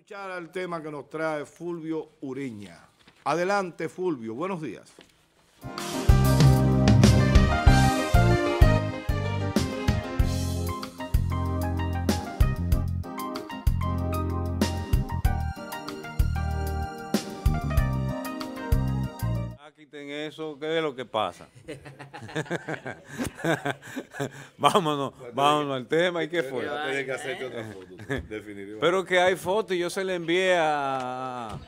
escuchar al tema que nos trae Fulvio Ureña. Adelante, Fulvio. Buenos días. Eso, ¿qué es lo que pasa? vámonos, vámonos al tema, ¿y qué fue? Que hacerte otra foto, definitivamente. Pero que hay fotos y yo se le envié a...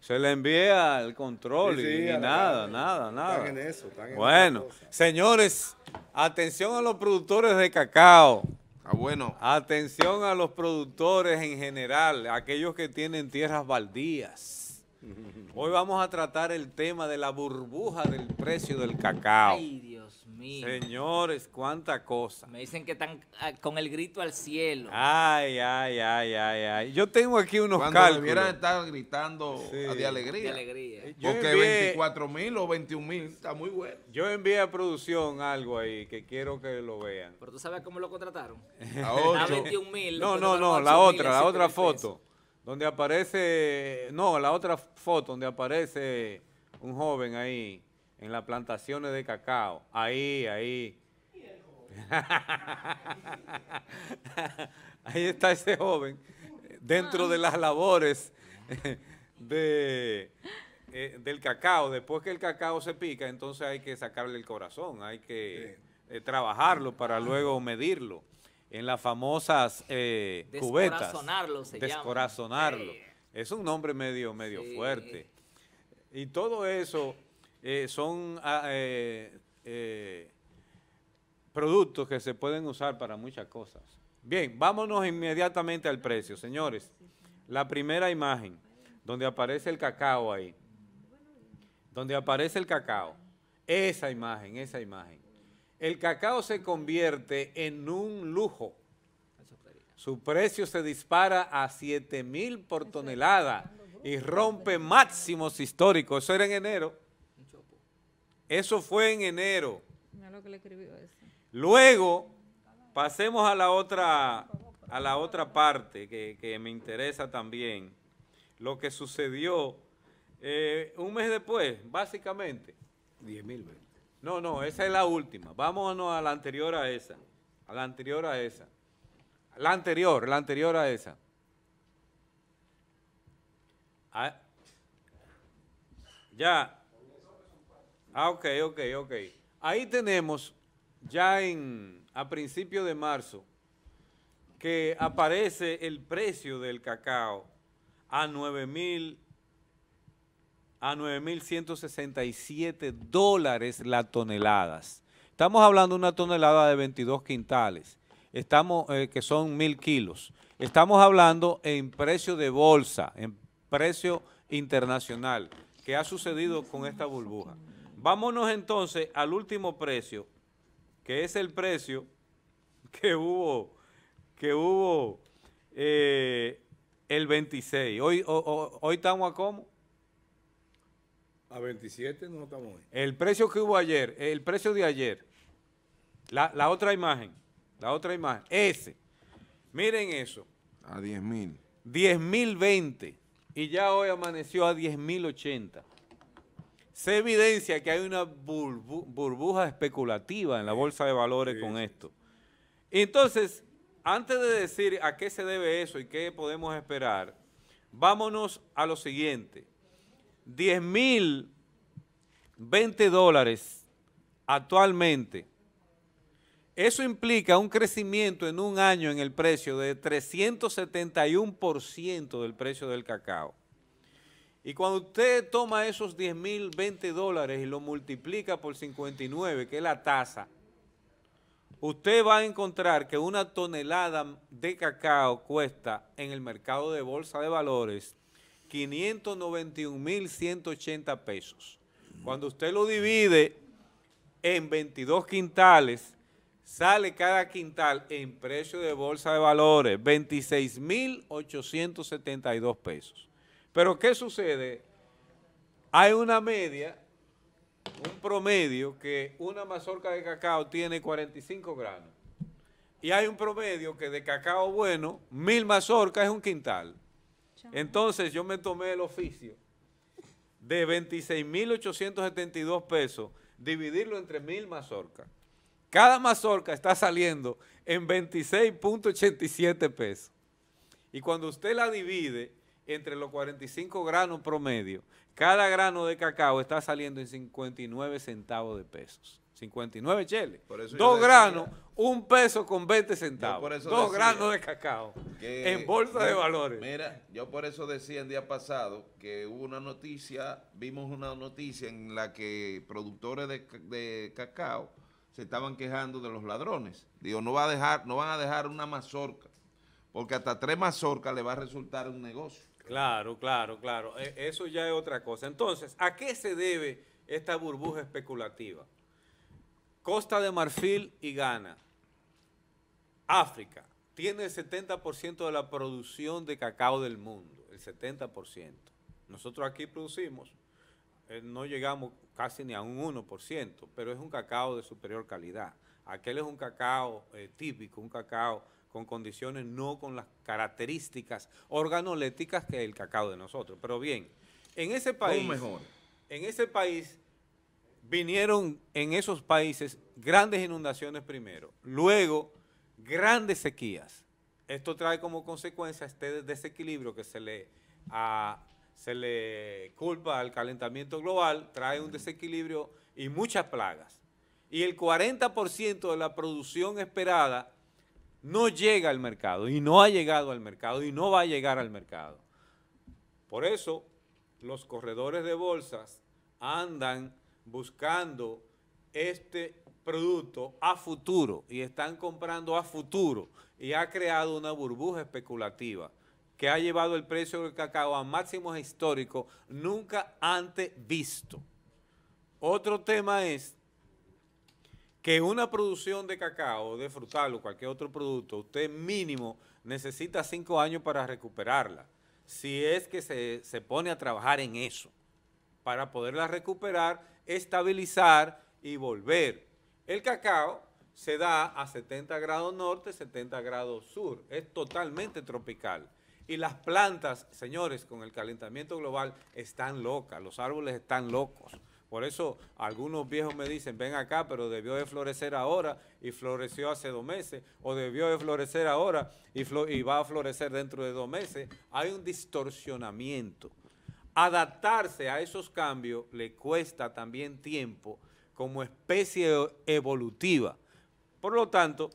Se le envié al control Sí, sí, y, la nada, nada, nada. Están en eso, están en Bueno, señores, atención a los productores de cacao. Ah, bueno. Atención a los productores en general, aquellos que tienen tierras baldías. Hoy vamos a tratar el tema de la burbuja del precio del cacao. Ay, Dios mío. Señores, cuánta cosa. Me dicen que están ah, con el grito al cielo. Ay, ay, ay, ay, ay. Yo tengo aquí unos Cuando cálculos. debieran estar gritando Sí. de de alegría. alegría. Yo Porque envié- 24 mil o 21 mil está muy bueno. Yo envié a producción algo ahí que quiero que lo vean. Pero tú sabes cómo lo contrataron. A A 8. 21 mil. No, no, no, la otra, la otra foto. Donde aparece, no, la otra foto donde aparece un joven ahí en las plantaciones de cacao. Ahí, ahí. ahí está ese joven dentro de las labores de, eh, del cacao. Después que el cacao se pica, entonces hay que sacarle el corazón, hay que eh, trabajarlo para luego medirlo en las famosas eh, cubetas. Descorazonarlo se llama. Descorazonarlo. Eh. Es un nombre medio, medio Sí. fuerte. Y todo eso eh, son ah, eh, productos que se pueden usar para muchas cosas. Bien, vámonos inmediatamente al precio, señores. La primera imagen, donde aparece el cacao ahí, donde aparece el cacao, esa imagen, esa imagen. El cacao se convierte en un lujo. Su precio se dispara a 7 mil por tonelada y rompe máximos históricos. Eso era en enero. Eso fue en enero. Luego, pasemos a la otra, a la otra parte que, que me interesa también. Lo que sucedió eh, un mes después, básicamente. 10 mil. No, no, esa es la última. Vámonos a la anterior a esa. A la anterior a esa. La anterior, la anterior a esa. Ah, ya. Ah, ok, ok, ok. Ahí tenemos ya en a principios de marzo que aparece el precio del cacao a 9 mil a 9.167 dólares la toneladas. Estamos hablando de una tonelada de 22 quintales, estamos, eh, que son mil kilos. Estamos hablando en precio de bolsa, en precio internacional, que ha sucedido con esta burbuja. Vámonos entonces al último precio, que es el precio que hubo, que hubo eh, el 26. Hoy, hoy estamos a cómo? A 27 no estamos ahí. El precio que hubo ayer, el precio de ayer, la, la otra imagen, la otra imagen, ese, miren eso, A 10 mil. 10.020 y ya hoy amaneció a 10.080. Se evidencia que hay una burbu- burbuja especulativa en la bolsa de valores con esto. Entonces, antes de decir a qué se debe eso y qué podemos esperar, vámonos a lo siguiente. 10 mil 20 dólares actualmente. Eso implica un crecimiento en un año en el precio de 371% del precio del cacao. Y cuando usted toma esos 10 mil 20 dólares y lo multiplica por 59, que es la tasa, usted va a encontrar que una tonelada de cacao cuesta en el mercado de bolsa de valores 591.180 pesos. Cuando usted lo divide en 22 quintales, sale cada quintal en precio de bolsa de valores 26.872 pesos. Pero ¿qué sucede? Hay una media, un promedio que una mazorca de cacao tiene 45 gramos. Y hay un promedio que de cacao bueno, mil mazorcas es un quintal. Entonces yo me tomé el oficio de 26.872 pesos, dividirlo entre mil mazorcas. Cada mazorca está saliendo en 26.87 pesos. Y cuando usted la divide entre los 45 granos promedio, cada grano de cacao está saliendo en 59 centavos de pesos. 59 cheles. Dos granos, un peso con 20 Yo centavos. Dos decía granos de cacao que- en bolsa de valores. Mira, yo por eso decía el día pasado que hubo una noticia, vimos una noticia en la que productores de, de cacao se estaban quejando de los ladrones. Digo, no va a dejar, no van a dejar una mazorca, porque hasta tres mazorcas le va a resultar un negocio. Claro, claro, claro. E- Eso ya es otra cosa. Entonces, ¿a qué se debe esta burbuja especulativa? Costa de Marfil y Ghana. África tiene el 70% de la producción de cacao del mundo, el 70%. Nosotros aquí producimos, eh, no llegamos casi ni a un 1%, pero es un cacao de superior calidad. Aquel es un cacao eh, típico, un cacao con condiciones, no con las características organolécticas que el cacao de nosotros. Pero bien, en ese país, mejor? en ese país vinieron en esos países grandes inundaciones primero, luego grandes sequías. Esto trae como consecuencia este desequilibrio que se le, se le culpa al calentamiento global, trae un desequilibrio y muchas plagas. Y el 40% de la producción esperada no llega al mercado y no ha llegado al mercado y no va a llegar al mercado. Por eso los corredores de bolsas andan buscando este producto a futuro y están comprando a futuro y ha creado una burbuja especulativa que ha llevado el precio del cacao a máximos históricos nunca antes visto. Otro tema es que una producción de cacao, de frutal o cualquier otro producto, usted mínimo necesita cinco años para recuperarla. Si es que se, se pone a trabajar en eso, para poderla recuperar, estabilizar y volver. El cacao se da a 70 grados norte, 70 grados sur. Es totalmente tropical. Y las plantas, señores, con el calentamiento global, están locas. Los árboles están locos. Por eso algunos viejos me dicen, ven acá, pero debió de florecer ahora y floreció hace dos meses, o debió de florecer ahora y, y va a florecer dentro de dos meses. Hay un distorsionamiento. Adaptarse a esos cambios le cuesta también tiempo como especie evolutiva. Por lo tanto,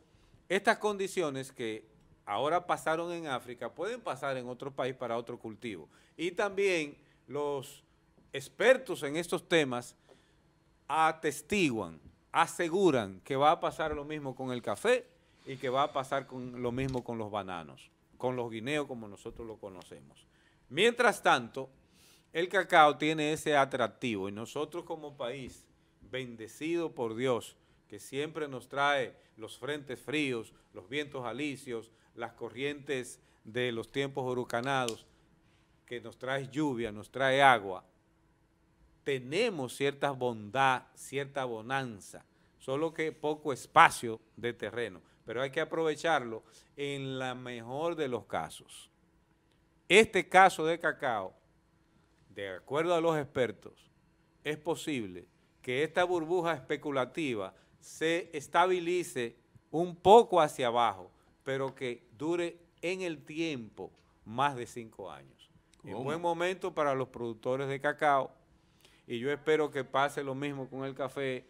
estas condiciones que ahora pasaron en África pueden pasar en otro país para otro cultivo. Y también los expertos en estos temas atestiguan, aseguran que va a pasar lo mismo con el café y que va a pasar con lo mismo con los bananos, con los guineos como nosotros lo conocemos. Mientras tanto, el cacao tiene ese atractivo y nosotros como país, bendecido por Dios, que siempre nos trae los frentes fríos, los vientos alisios, las corrientes de los tiempos huracanados, que nos trae lluvia, nos trae agua, tenemos cierta bondad, cierta bonanza, solo que poco espacio de terreno, pero hay que aprovecharlo en la mejor de los casos. Este caso de cacao, de acuerdo a los expertos, es posible que esta burbuja especulativa se estabilice un poco hacia abajo, pero que dure en el tiempo más de cinco años. ¿Cómo? buen momento para los productores de cacao, y yo espero que pase lo mismo con el café,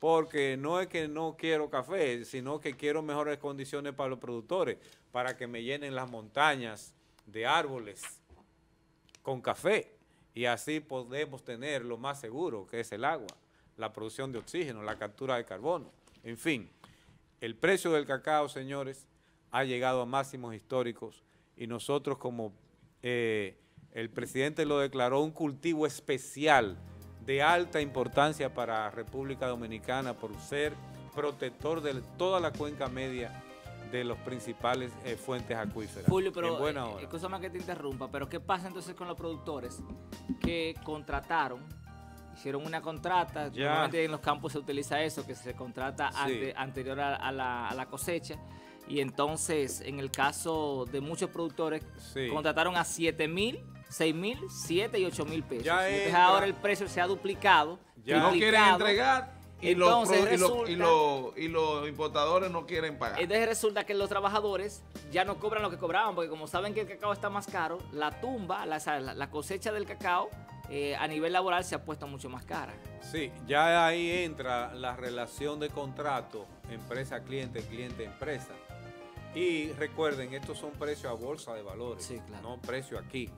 porque no es que no quiero café, sino que quiero mejores condiciones para los productores, para que me llenen las montañas de árboles con café y así podemos tener lo más seguro que es el agua, la producción de oxígeno, la captura de carbono. En fin, el precio del cacao, señores, ha llegado a máximos históricos y nosotros como eh, el presidente lo declaró un cultivo especial de alta importancia para República Dominicana por ser protector de toda la cuenca media de los principales eh, fuentes acuíferas. Julio, pero en buena eh, hora. escúchame que te interrumpa, pero ¿qué pasa entonces con los productores que contrataron, hicieron una contrata, Ya. normalmente en los campos se utiliza eso, que se contrata Sí. ante- anterior a, a la, a la cosecha, Y entonces, en el caso de muchos productores, Sí. contrataron a 7 mil, 6 mil, 7 y 8 mil pesos. Ya entonces entra- ahora el precio se ha duplicado. Ya. no quieren entregar y los, Entonces pro- y, los, y, resulta- los, y los importadores no quieren pagar. Entonces resulta que los trabajadores ya no cobran lo que cobraban, porque como saben que el cacao está más caro, la tumba, la, la- la cosecha del cacao eh, a nivel laboral se ha puesto mucho más cara. Sí, ya ahí entra la relación de contrato empresa-cliente, cliente-empresa. Y recuerden, estos son precios a bolsa de valores, Sí, claro. no precios aquí.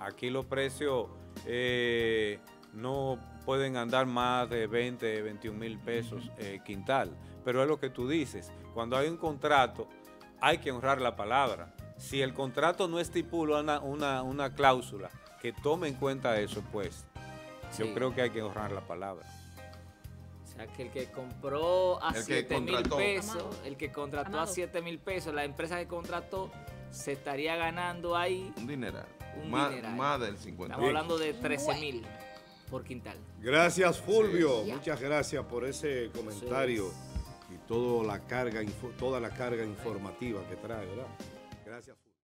Aquí los precios eh, no pueden andar más de 20, 21 mil pesos eh, quintal. Pero es lo que tú dices, cuando hay un contrato hay que honrar la palabra. Si el contrato no estipula una, una, una cláusula que tome en cuenta eso, pues yo creo que hay que honrar la palabra. O sea, que el que compró a El que 7 mil pesos, Amado. el que contrató a Amado. 7 mil pesos, la empresa que contrató se estaría ganando ahí, Un dineral. Un más, dineral. más del 50. estamos hablando de 13 mil por quintal. Gracias, Fulvio. Sí. Muchas gracias por ese comentario y toda la carga, info- toda la carga informativa que trae, ¿verdad? Gracias, Fulvio.